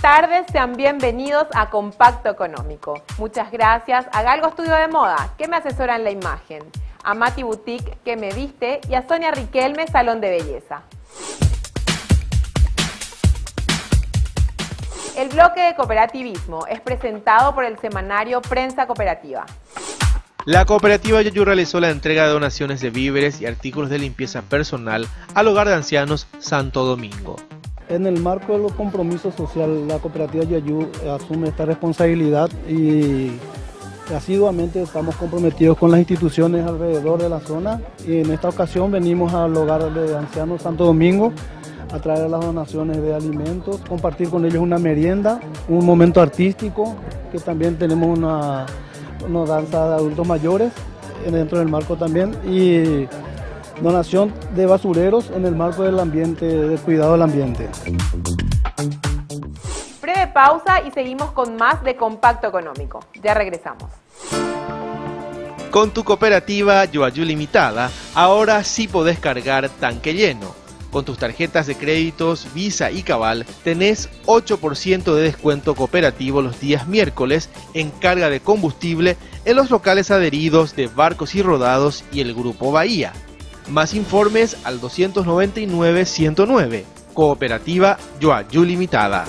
tardes, sean bienvenidos a Compacto Económico. Muchas gracias a Galgo Estudio de Moda, que me asesora en la imagen, a Mati Boutique, que me viste, y a Sonia Riquelme, Salón de Belleza. El bloque de cooperativismo es presentado por el semanario Prensa Cooperativa. La cooperativa Yayu realizó la entrega de donaciones de víveres y artículos de limpieza personal al hogar de ancianos Santo Domingo. En el marco de los compromisos sociales, la cooperativa Yayu asume esta responsabilidad y asiduamente estamos comprometidos con las instituciones alrededor de la zona y en esta ocasión venimos al hogar de ancianos Santo Domingo a traer las donaciones de alimentos, compartir con ellos una merienda, un momento artístico, que también tenemos una, una danza de adultos mayores dentro del marco también y donación de basureros en el marco del ambiente, de cuidado del ambiente. Breve pausa y seguimos con más de Compacto Económico. Ya regresamos. Con tu cooperativa Yoayu Limitada, ahora sí podés cargar tanque lleno. Con tus tarjetas de créditos Visa y Cabal tenés 8% de descuento cooperativo los días miércoles en carga de combustible en los locales adheridos de Barcos y Rodados y el Grupo Bahía. Más informes al 299-109. Cooperativa Yoayu Limitada.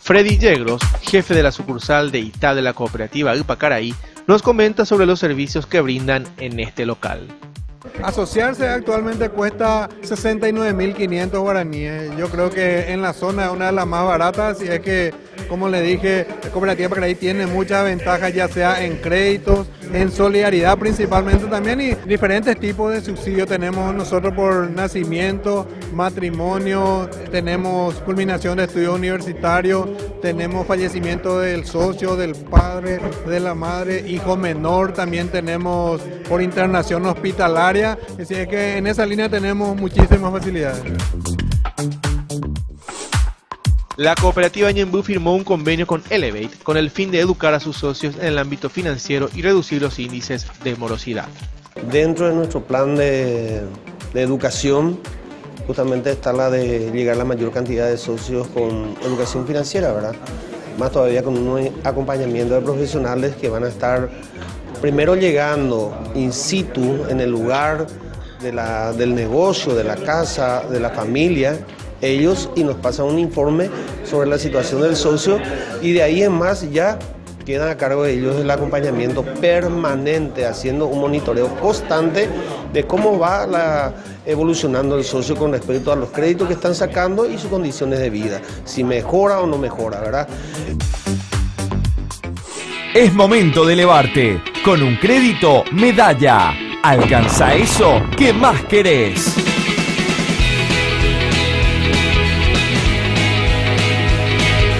Freddy Yegros, jefe de la sucursal de ITA de la cooperativa Ipacaraí, nos comenta sobre los servicios que brindan en este local. Asociarse actualmente cuesta 69.500 guaraníes. Yo creo que en la zona es una de las más baratas y es que, como le dije, la cooperativa Ipacaraí tiene muchas ventajas, ya sea en créditos, en solidaridad principalmente también y diferentes tipos de subsidios tenemos nosotros por nacimiento, matrimonio, tenemos culminación de estudio universitario, tenemos fallecimiento del socio, del padre, de la madre, hijo menor, también tenemos por internación hospitalaria, así es que en esa línea tenemos muchísimas facilidades. La cooperativa Ñembú firmó un convenio con Elevate con el fin de educar a sus socios en el ámbito financiero y reducir los índices de morosidad. Dentro de nuestro plan de, educación, justamente está la de llegar a la mayor cantidad de socios con educación financiera, ¿verdad? Más todavía con un acompañamiento de profesionales que van a estar primero llegando in situ en el lugar del negocio, de la casa, de la familia, ellos y nos pasan un informe sobre la situación del socio y de ahí en más ya quedan a cargo de ellos el acompañamiento permanente, haciendo un monitoreo constante de cómo va la, evolucionando el socio con respecto a los créditos que están sacando y sus condiciones de vida, si mejora o no mejora, ¿verdad? Es momento de elevarte con un crédito medalla. Alcanza eso que más querés.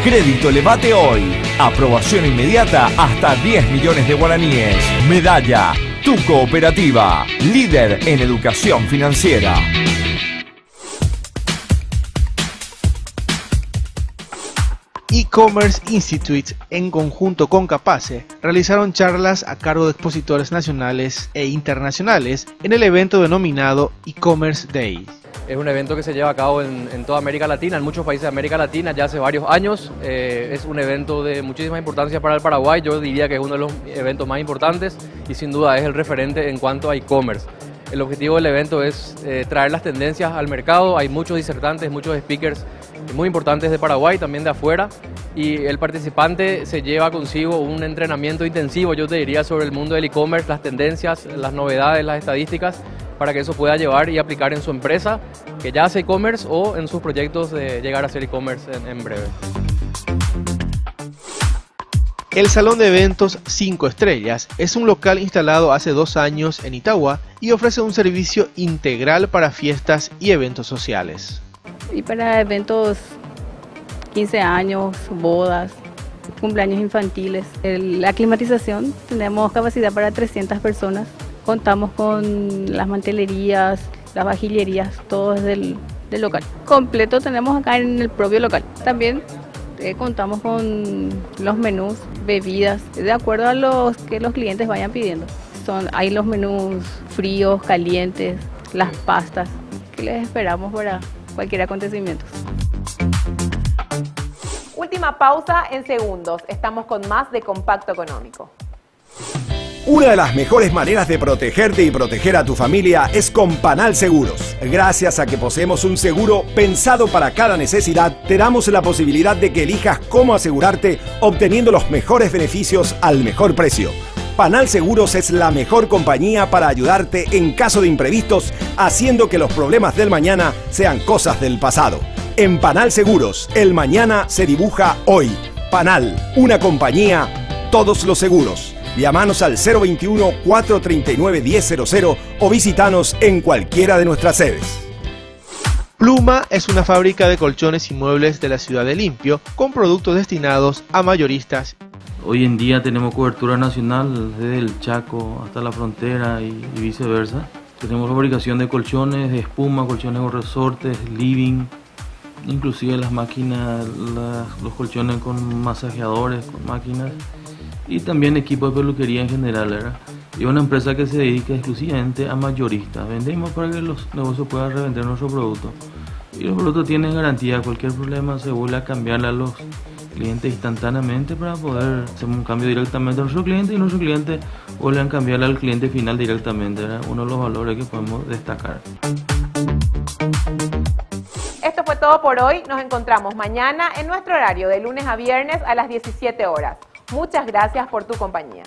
Crédito Levate hoy. Aprobación inmediata hasta 10 millones de guaraníes. Medalla. Tu cooperativa. Líder en educación financiera. E-Commerce Institute, en conjunto con Capace, realizaron charlas a cargo de expositores nacionales e internacionales en el evento denominado E-Commerce Day. Es un evento que se lleva a cabo en, toda América Latina, en muchos países de América Latina ya hace varios años. Eh, es un evento de muchísima importancia para el Paraguay, yo diría que es uno de los eventos más importantes y sin duda es el referente en cuanto a e-commerce. El objetivo del evento es eh, traer las tendencias al mercado, hay muchos disertantes, muchos speakers muy importantes de Paraguay, también de afuera, y el participante se lleva consigo un entrenamiento intensivo, yo te diría, sobre el mundo del e-commerce, las tendencias, las novedades, las estadísticas, para que eso pueda llevar y aplicar en su empresa que ya hace e-commerce o en sus proyectos de llegar a hacer e-commerce en, breve. El Salón de Eventos 5 Estrellas es un local instalado hace dos años en Itagua y ofrece un servicio integral para fiestas y eventos sociales. Y para eventos 15 años, bodas, cumpleaños infantiles. La climatización, tenemos capacidad para 300 personas Contamos con las mantelerías, las vajillerías, todo desde del local. Completo tenemos acá en el propio local. También eh, contamos con los menús, bebidas, de acuerdo a los que los clientes vayan pidiendo. Son, hay los menús fríos, calientes, las pastas, que les esperamos para cualquier acontecimiento. Última pausa en segundos. Estamos con más de Compacto Económico. Una de las mejores maneras de protegerte y proteger a tu familia es con Panal Seguros. Gracias a que poseemos un seguro pensado para cada necesidad, te damos la posibilidad de que elijas cómo asegurarte obteniendo los mejores beneficios al mejor precio. Panal Seguros es la mejor compañía para ayudarte en caso de imprevistos, haciendo que los problemas del mañana sean cosas del pasado. En Panal Seguros, el mañana se dibuja hoy. Panal, una compañía, todos los seguros. Llámanos al 021-439-1000 o visitanos en cualquiera de nuestras sedes. Pluma es una fábrica de colchones y muebles de la ciudad de Limpio con productos destinados a mayoristas. Hoy en día tenemos cobertura nacional desde el Chaco hasta la frontera y, viceversa. Tenemos fabricación de colchones, de espuma, colchones con resortes, living, inclusive las máquinas, los colchones con masajeadores, con máquinas y también equipo de peluquería en general. ¿verdad? Y una empresa que se dedica exclusivamente a mayoristas. Vendemos para que los negocios puedan revender nuestro producto. Y los productos tienen garantía, cualquier problema se vuelve a cambiarle a los clientes instantáneamente para poder hacer un cambio directamente a nuestro cliente y nuestro cliente vuelve a cambiarle al cliente final directamente. ¿verdad? Uno de los valores que podemos destacar. Esto fue todo por hoy. Nos encontramos mañana en nuestro horario de lunes a viernes a las 17 horas. Muchas gracias por tu compañía.